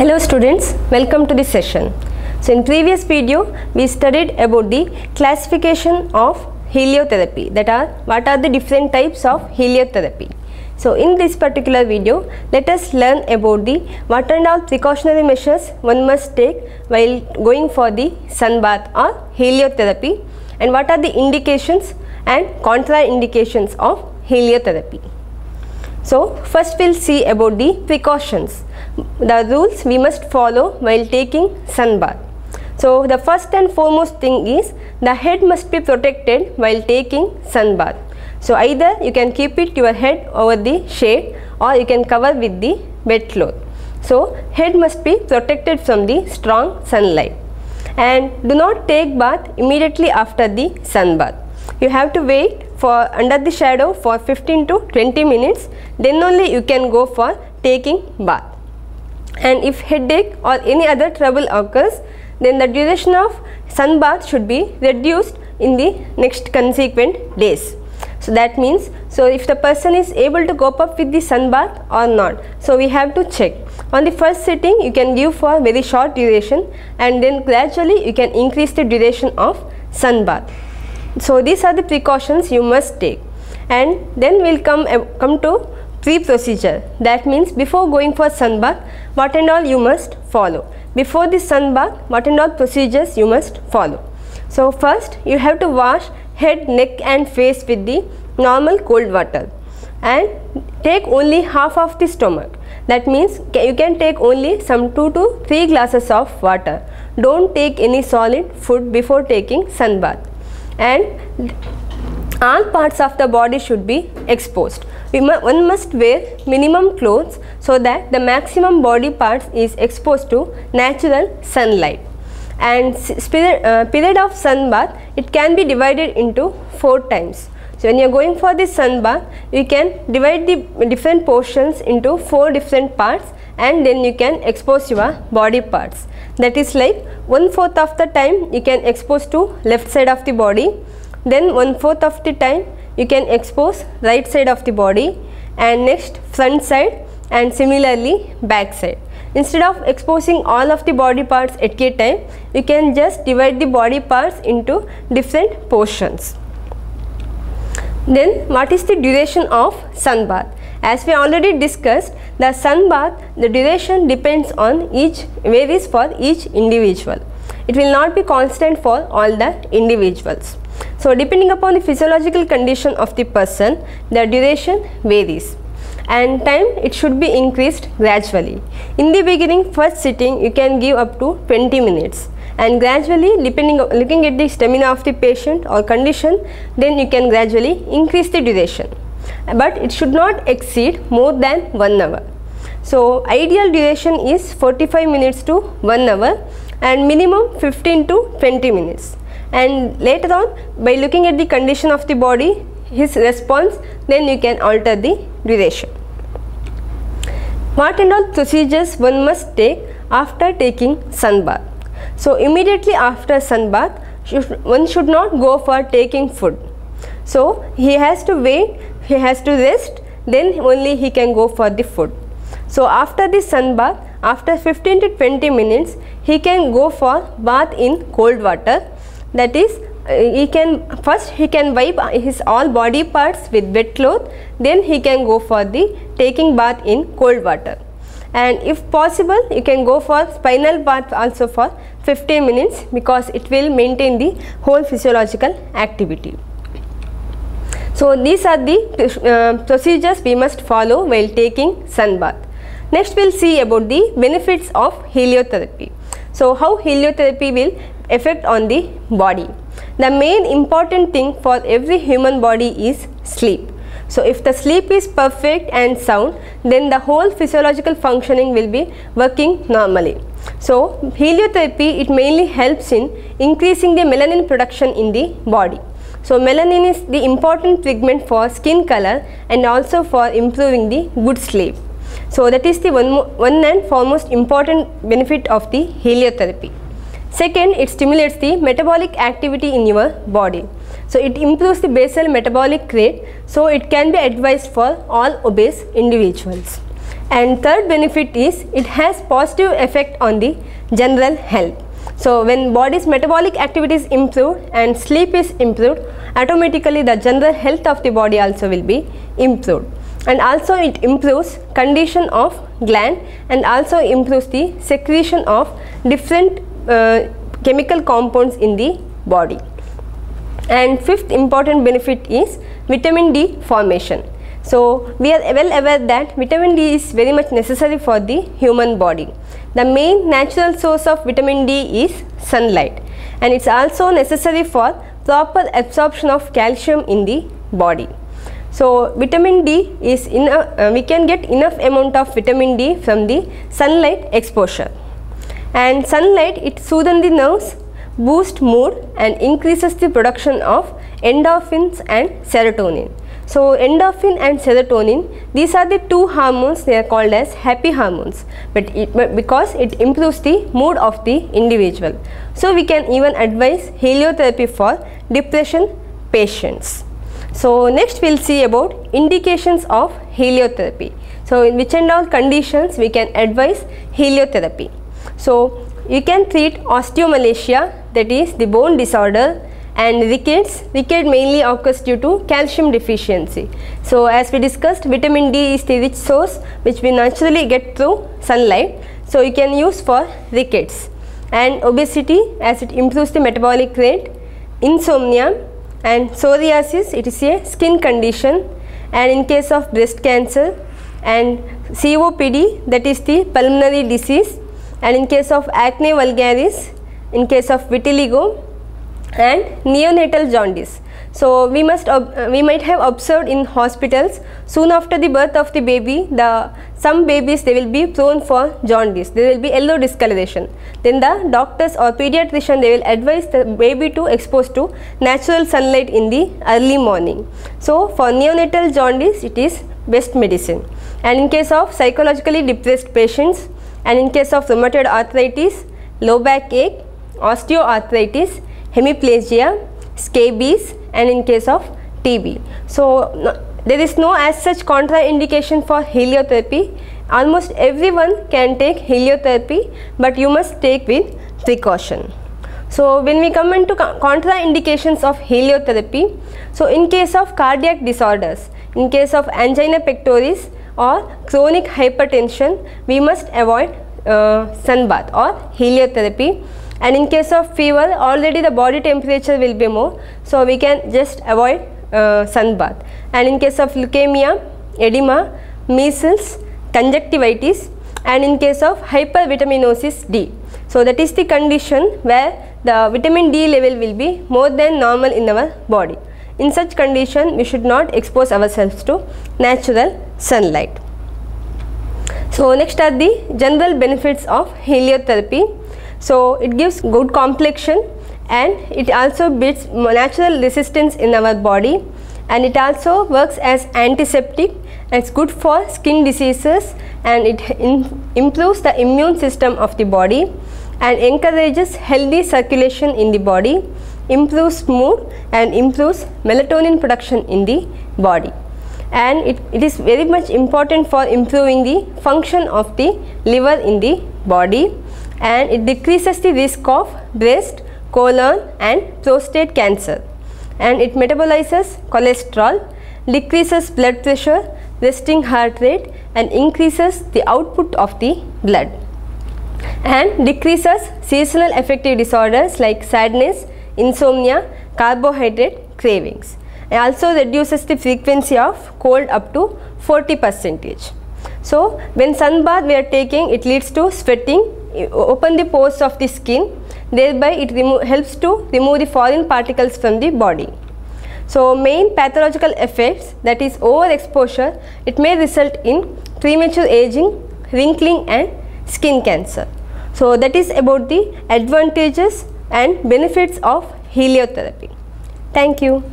Hello students, welcome to this session. So in previous video we studied about the classification of heliotherapy that are what are the different types of heliotherapy. So in this particular video let us learn about the what and all precautionary measures one must take while going for the sun bath or heliotherapy and what are the indications and contraindications of heliotherapy. So first we'll see about the precautions, the rules we must follow while taking sun bath. So the first and foremost thing is the head must be protected while taking sun bath. So either you can keep it your head over the shade or you can cover with the wet cloth. So head must be protected from the strong sunlight and do not take bath immediately after the sun bath. You have to wait for under the shadow for 15 to 20 minutes then only you can go for taking bath. And if headache or any other trouble occurs then the duration of sun bath should be reduced in the next consequent days. So that means, so if the person is able to cope up with the sun bath or not. So we have to check. On the first sitting you can give for very short duration and then gradually you can increase the duration of sun bath. So these are the precautions you must take and then we'll come, uh, come to pre-procedure that means before going for sun bath what and all you must follow. Before the sun bath what and all procedures you must follow. So first you have to wash head, neck and face with the normal cold water and take only half of the stomach. That means you can take only some 2 to 3 glasses of water. Don't take any solid food before taking sun bath and all parts of the body should be exposed. One must wear minimum clothes so that the maximum body parts is exposed to natural sunlight. And uh, period of sun bath it can be divided into four times. So when you are going for the sun bath you can divide the different portions into four different parts and then you can expose your body parts. That is like one fourth of the time you can expose to left side of the body then one fourth of the time you can expose right side of the body and next front side and similarly back side. Instead of exposing all of the body parts at a time, you can just divide the body parts into different portions. Then what is the duration of sun bath? As we already discussed, the sun bath, the duration depends on each, varies for each individual. It will not be constant for all the individuals. So depending upon the physiological condition of the person, the duration varies and time it should be increased gradually. In the beginning first sitting you can give up to 20 minutes and gradually depending looking at the stamina of the patient or condition then you can gradually increase the duration but it should not exceed more than 1 hour. So ideal duration is 45 minutes to 1 hour and minimum 15 to 20 minutes and later on by looking at the condition of the body his response then you can alter the duration. What and all procedures one must take after taking sun bath. So immediately after sun bath one should not go for taking food. So he has to wait, he has to rest then only he can go for the food. So after the sun bath after 15 to 20 minutes he can go for bath in cold water that is uh, he can first he can wipe his all body parts with wet cloth then he can go for the taking bath in cold water and if possible you can go for spinal bath also for 15 minutes because it will maintain the whole physiological activity. So these are the uh, procedures we must follow while taking sun bath. Next we will see about the benefits of heliotherapy. So how heliotherapy will effect on the body. The main important thing for every human body is sleep. So if the sleep is perfect and sound then the whole physiological functioning will be working normally. So heliotherapy it mainly helps in increasing the melanin production in the body. So melanin is the important pigment for skin color and also for improving the good sleep. So that is the one, one and foremost important benefit of the heliotherapy. Second, it stimulates the metabolic activity in your body. So it improves the basal metabolic rate. So it can be advised for all obese individuals. And third benefit is it has positive effect on the general health. So when body's metabolic activity is improved and sleep is improved, automatically the general health of the body also will be improved. And also it improves condition of gland and also improves the secretion of different uh, chemical compounds in the body. And fifth important benefit is vitamin D formation. So we are well aware that vitamin D is very much necessary for the human body. The main natural source of vitamin D is sunlight and it's also necessary for proper absorption of calcium in the body. So vitamin D is in a, uh, we can get enough amount of vitamin D from the sunlight exposure. And sunlight it soothes the nerves, boosts mood and increases the production of endorphins and serotonin. So endorphin and serotonin, these are the two hormones they are called as happy hormones but, it, but because it improves the mood of the individual. So we can even advise heliotherapy for depression patients. So next we will see about indications of heliotherapy. So in which and all conditions we can advise heliotherapy. So you can treat osteomalacia that is the bone disorder and rickets. Ricket mainly occurs due to calcium deficiency. So as we discussed vitamin D is the rich source which we naturally get through sunlight. So you can use for rickets and obesity as it improves the metabolic rate, insomnia and psoriasis it is a skin condition and in case of breast cancer and COPD that is the pulmonary disease and in case of acne vulgaris in case of vitiligo and neonatal jaundice. So we must uh, we might have observed in hospitals soon after the birth of the baby the some babies they will be prone for jaundice there will be yellow discoloration then the doctors or pediatrician they will advise the baby to expose to natural sunlight in the early morning. So for neonatal jaundice it is best medicine and in case of psychologically depressed patients and in case of rheumatoid arthritis, low back ache, osteoarthritis hemiplegia, scabies and in case of TB. So, no, there is no as such contraindication for heliotherapy. Almost everyone can take heliotherapy but you must take with precaution. So, when we come into contraindications of heliotherapy, so in case of cardiac disorders, in case of angina pectoris or chronic hypertension, we must avoid uh, sunbath or heliotherapy and in case of fever already the body temperature will be more so we can just avoid uh, sun bath and in case of leukemia edema measles conjunctivitis and in case of hypervitaminosis D. So that is the condition where the vitamin D level will be more than normal in our body. In such condition we should not expose ourselves to natural sunlight. So next are the general benefits of heliotherapy. So it gives good complexion and it also builds natural resistance in our body. And it also works as antiseptic. It's good for skin diseases and it improves the immune system of the body and encourages healthy circulation in the body improves mood and improves melatonin production in the body. And it, it is very much important for improving the function of the liver in the body and it decreases the risk of breast, colon and prostate cancer. And it metabolizes cholesterol, decreases blood pressure, resting heart rate and increases the output of the blood. And decreases seasonal affective disorders like sadness, insomnia, carbohydrate cravings. And also reduces the frequency of cold up to 40 percentage. So, when sun bath we are taking it leads to sweating open the pores of the skin thereby it helps to remove the foreign particles from the body. So main pathological effects that is overexposure it may result in premature aging, wrinkling and skin cancer. So that is about the advantages and benefits of heliotherapy. Thank you.